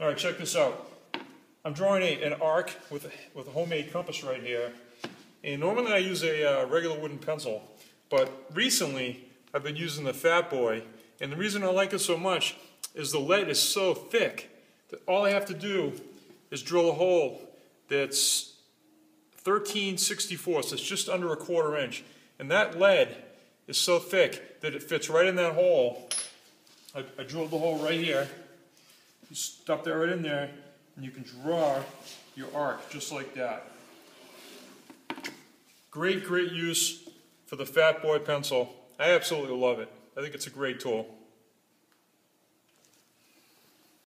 All right, check this out. I'm drawing a, an arc with a, with a homemade compass right here. And normally I use a uh, regular wooden pencil, but recently I've been using the FatBoy. And the reason I like it so much is the lead is so thick that all I have to do is drill a hole that's 1364, so it's just under a quarter inch. And that lead is so thick that it fits right in that hole. I, I drilled the hole right here. You stuff that right in there, and you can draw your arc just like that. Great, great use for the FatBoy pencil. I absolutely love it. I think it's a great tool.